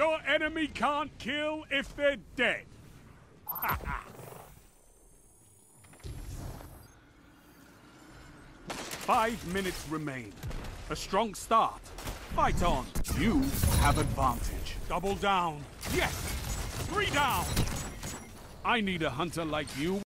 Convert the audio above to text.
Your enemy can't kill if they're dead. Five minutes remain. A strong start. Fight on. You have advantage. Double down. Yes! Three down! I need a hunter like you